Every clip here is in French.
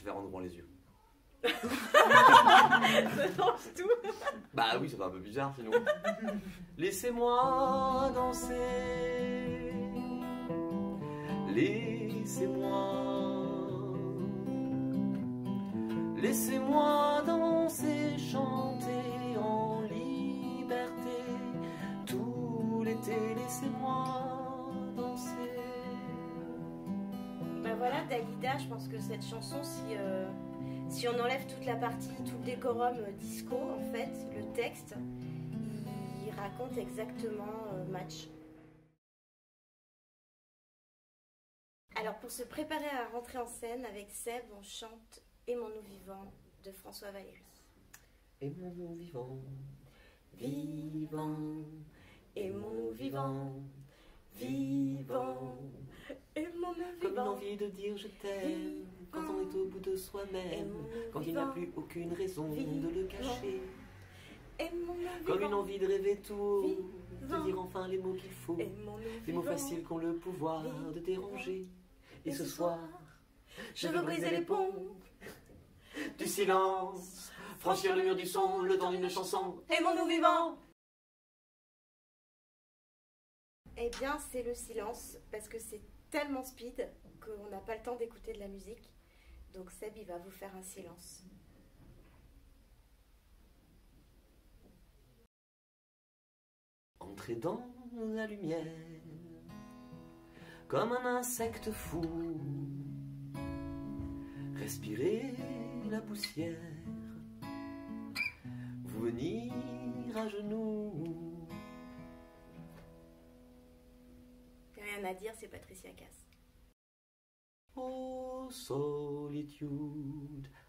je vais rendre les yeux. Ça change tout. Bah oui, ça va un peu bizarre sinon. Laissez-moi danser. Laissez-moi. Laissez-moi danser, chanter en liberté. Tout l'été, laissez-moi voilà, Dalida, je pense que cette chanson, si, euh, si on enlève toute la partie, tout le décorum euh, disco, en fait, le texte, il raconte exactement euh, match. Alors pour se préparer à rentrer en scène avec Seb, on chante Aimons-nous vivants de François Valéry. Aimons-nous vivants, vivants, aimons-nous vivants, vivants. Comme vivants. l'envie de dire je t'aime quand on est au bout de soi-même, quand il n'y a plus aucune raison de le cacher. Comme une envie de rêver tout de dire enfin les mots qu'il faut, des mots faciles qui ont le pouvoir de déranger. Et ce ce soir, je veux briser les ponts. du silence, franchir le mur du son, le temps d'une chanson. Aimons-nous vivants Eh bien, c'est le silence, parce que c'est tellement speed qu'on n'a pas le temps d'écouter de la musique. Donc Seb, il va vous faire un silence. Entrez dans la lumière, comme un insecte fou. Respirez la poussière, vous venir à genoux. Rien à dire, c'est Patricia Cass. Oh solitude,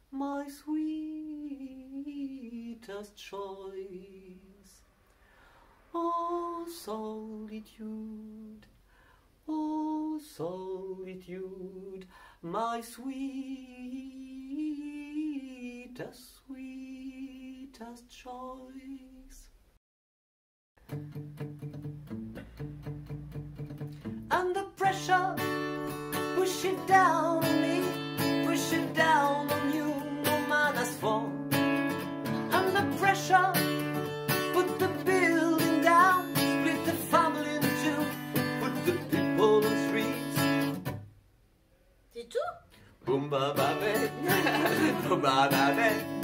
my sweetest choice. Oh solitude, oh solitude, my sweetest, sweetest choice. Push it down on me, push it down on you, no man has fall. Under pressure, put the building down, split the family in two, put the people on streets. C'est tout Boom ba ba be, boom ba ba be,